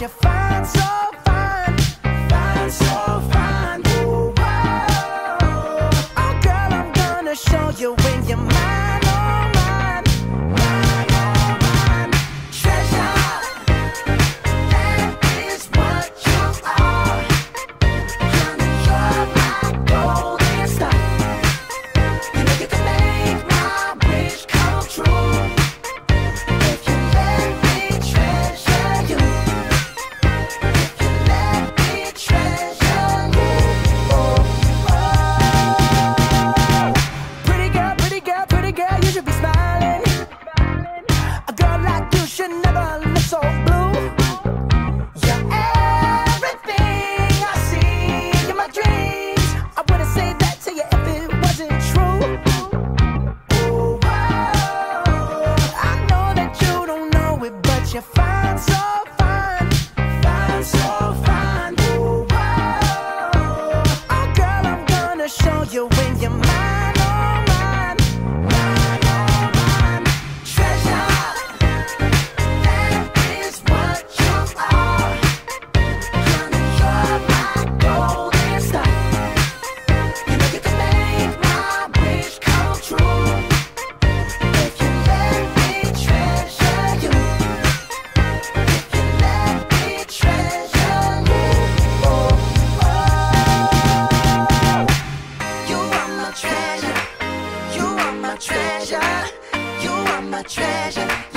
you find so fine, so fine. Oh, oh, girl, I'm gonna show you when you're. show you when you're mine. treasure.